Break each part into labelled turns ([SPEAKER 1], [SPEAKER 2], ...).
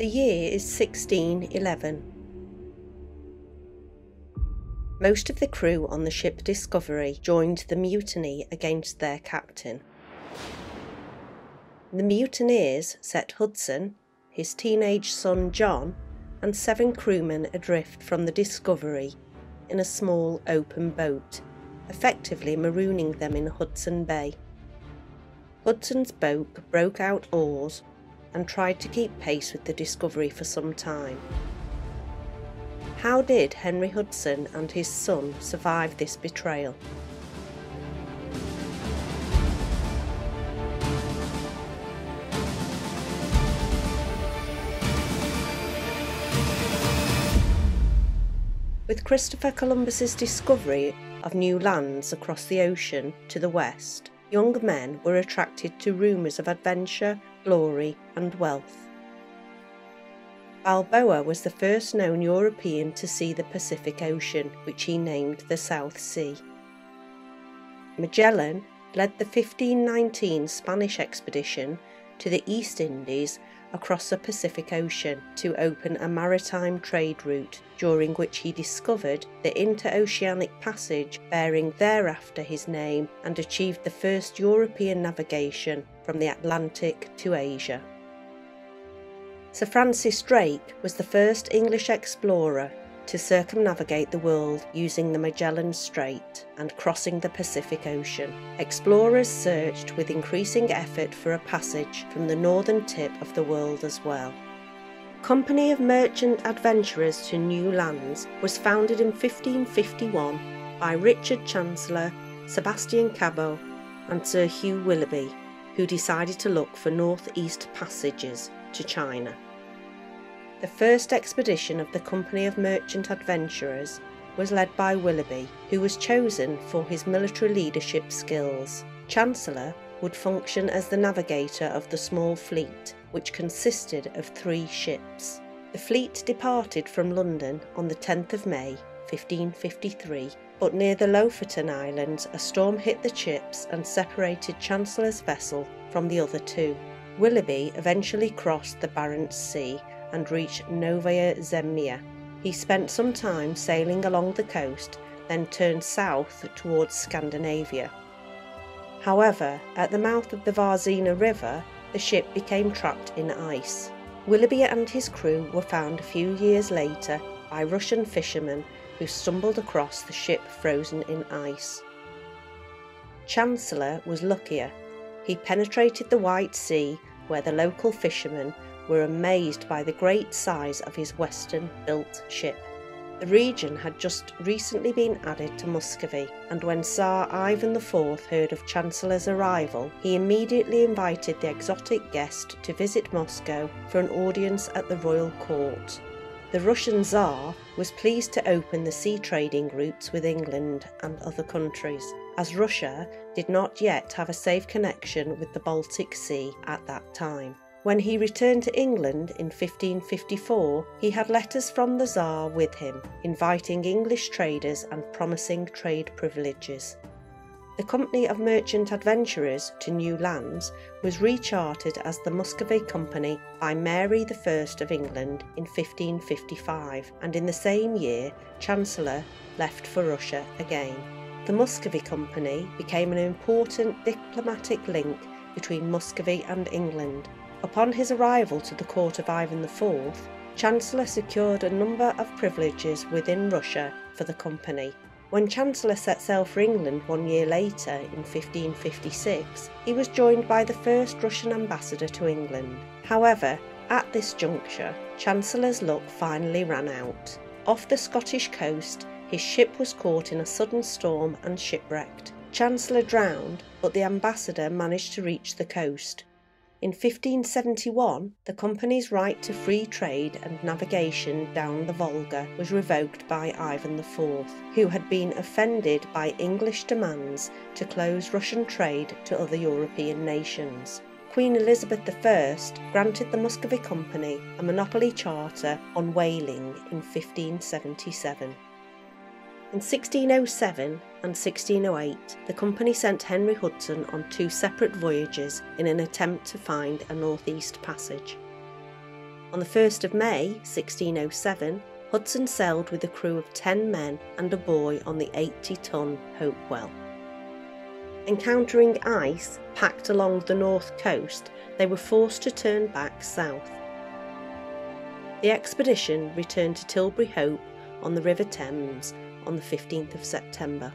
[SPEAKER 1] The year is 1611. Most of the crew on the ship Discovery joined the mutiny against their captain. The mutineers set Hudson, his teenage son John, and seven crewmen adrift from the Discovery in a small open boat, effectively marooning them in Hudson Bay. Hudson's boat broke out oars and tried to keep pace with the Discovery for some time. How did Henry Hudson and his son survive this betrayal? With Christopher Columbus's discovery of new lands across the ocean to the west, young men were attracted to rumours of adventure, glory, and wealth. Balboa was the first known European to see the Pacific Ocean, which he named the South Sea. Magellan led the 1519 Spanish expedition to the East Indies across the Pacific Ocean to open a maritime trade route, during which he discovered the interoceanic passage bearing thereafter his name and achieved the first European navigation from the Atlantic to Asia. Sir Francis Drake was the first English explorer to circumnavigate the world using the Magellan Strait and crossing the Pacific Ocean. Explorers searched with increasing effort for a passage from the northern tip of the world as well. Company of Merchant Adventurers to New Lands was founded in 1551 by Richard Chancellor, Sebastian Cabot, and Sir Hugh Willoughby, who decided to look for northeast passages to China. The first expedition of the Company of Merchant Adventurers was led by Willoughby, who was chosen for his military leadership skills. Chancellor would function as the navigator of the small fleet, which consisted of three ships. The fleet departed from London on the 10th of May, 1553, but near the Lofoten Islands a storm hit the ships and separated Chancellor's vessel from the other two. Willoughby eventually crossed the Barents Sea and reached Novaya Zemlya. He spent some time sailing along the coast, then turned south towards Scandinavia. However, at the mouth of the Varzina River, the ship became trapped in ice. Willoughby and his crew were found a few years later by Russian fishermen who stumbled across the ship frozen in ice. Chancellor was luckier. He penetrated the White Sea where the local fishermen were amazed by the great size of his western built ship. The region had just recently been added to Muscovy, and when Tsar Ivan IV heard of Chancellor's arrival, he immediately invited the exotic guest to visit Moscow for an audience at the royal court. The Russian Tsar was pleased to open the sea trading routes with England and other countries, as Russia did not yet have a safe connection with the Baltic Sea at that time. When he returned to England in 1554, he had letters from the Tsar with him, inviting English traders and promising trade privileges. The Company of Merchant Adventurers to New Lands was rechartered as the Muscovy Company by Mary I of England in 1555, and in the same year, Chancellor left for Russia again the Muscovy Company became an important diplomatic link between Muscovy and England. Upon his arrival to the court of Ivan IV, Chancellor secured a number of privileges within Russia for the company. When Chancellor set sail for England one year later, in 1556, he was joined by the first Russian ambassador to England. However, at this juncture, Chancellor's luck finally ran out. Off the Scottish coast, his ship was caught in a sudden storm and shipwrecked. Chancellor drowned, but the ambassador managed to reach the coast. In 1571, the company's right to free trade and navigation down the Volga was revoked by Ivan IV, who had been offended by English demands to close Russian trade to other European nations. Queen Elizabeth I granted the Muscovy Company a monopoly charter on whaling in 1577. In 1607 and 1608, the company sent Henry Hudson on two separate voyages in an attempt to find a northeast passage. On the 1st of May 1607, Hudson sailed with a crew of 10 men and a boy on the 80 ton Hopewell. Encountering ice packed along the north coast, they were forced to turn back south. The expedition returned to Tilbury Hope on the River Thames on the 15th of September.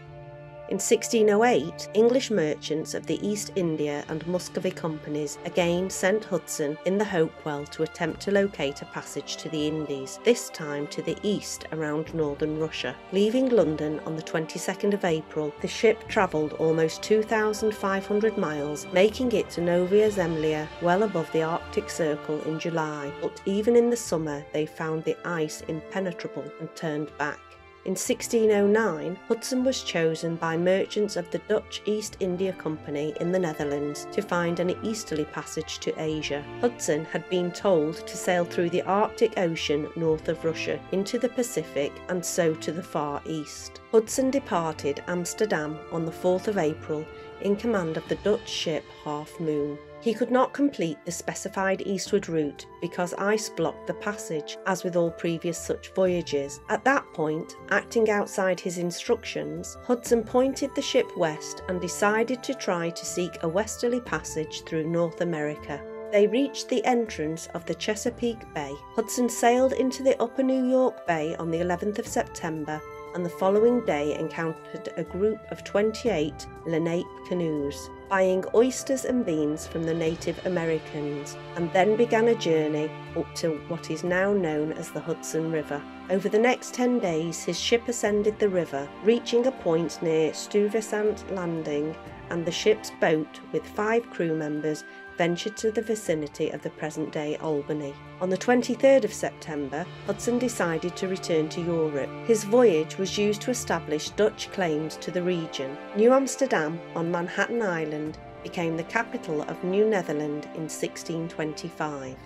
[SPEAKER 1] In 1608, English merchants of the East India and Muscovy companies again sent Hudson in the Hopewell to attempt to locate a passage to the Indies, this time to the east around northern Russia. Leaving London on the 22nd of April, the ship travelled almost 2,500 miles, making it to Novaya Zemlya well above the Arctic Circle in July, but even in the summer they found the ice impenetrable and turned back. In 1609, Hudson was chosen by merchants of the Dutch East India Company in the Netherlands to find an easterly passage to Asia. Hudson had been told to sail through the Arctic Ocean north of Russia into the Pacific and so to the Far East. Hudson departed Amsterdam on the 4th of April in command of the Dutch ship Half Moon. He could not complete the specified eastward route because ice blocked the passage, as with all previous such voyages. At that point, acting outside his instructions, Hudson pointed the ship west and decided to try to seek a westerly passage through North America. They reached the entrance of the Chesapeake Bay. Hudson sailed into the upper New York Bay on the 11th of September and the following day encountered a group of 28 Lenape canoes, buying oysters and beans from the Native Americans, and then began a journey up to what is now known as the Hudson River. Over the next 10 days, his ship ascended the river, reaching a point near Stuyvesant Landing, and the ship's boat, with five crew members, ventured to the vicinity of the present day Albany. On the 23rd of September, Hudson decided to return to Europe. His voyage was used to establish Dutch claims to the region. New Amsterdam on Manhattan Island became the capital of New Netherland in 1625.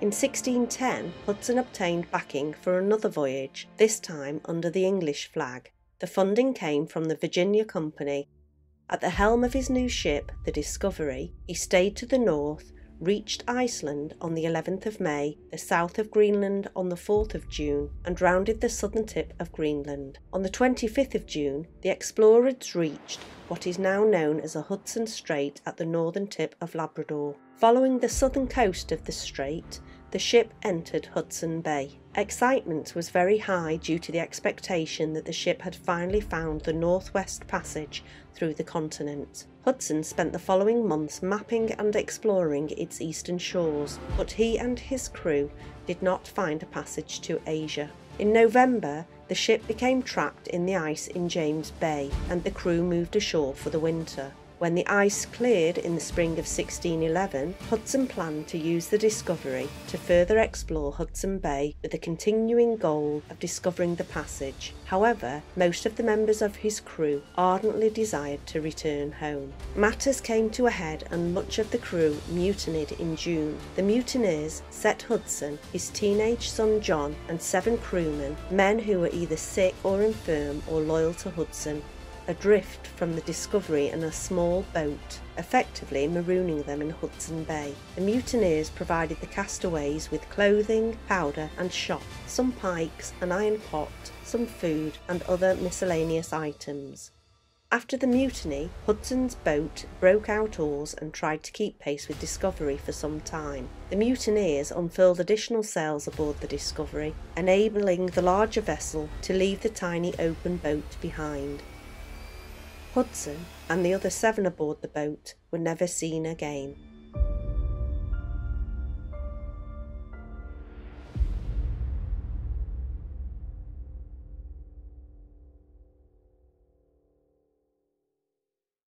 [SPEAKER 1] In 1610, Hudson obtained backing for another voyage, this time under the English flag. The funding came from the Virginia Company at the helm of his new ship, the Discovery, he stayed to the north, reached Iceland on the 11th of May, the south of Greenland on the 4th of June, and rounded the southern tip of Greenland. On the 25th of June, the explorers reached what is now known as the Hudson Strait at the northern tip of Labrador. Following the southern coast of the strait, the ship entered Hudson Bay. Excitement was very high due to the expectation that the ship had finally found the Northwest Passage through the continent. Hudson spent the following months mapping and exploring its eastern shores, but he and his crew did not find a passage to Asia. In November, the ship became trapped in the ice in James Bay, and the crew moved ashore for the winter. When the ice cleared in the spring of 1611, Hudson planned to use the discovery to further explore Hudson Bay with the continuing goal of discovering the passage. However, most of the members of his crew ardently desired to return home. Matters came to a head and much of the crew mutinied in June. The mutineers set Hudson, his teenage son John, and seven crewmen, men who were either sick or infirm or loyal to Hudson, adrift from the Discovery in a small boat, effectively marooning them in Hudson Bay. The mutineers provided the castaways with clothing, powder, and shot, some pikes, an iron pot, some food, and other miscellaneous items. After the mutiny, Hudson's boat broke out oars and tried to keep pace with Discovery for some time. The mutineers unfurled additional sails aboard the Discovery, enabling the larger vessel to leave the tiny open boat behind. Hudson and the other seven aboard the boat were never seen again.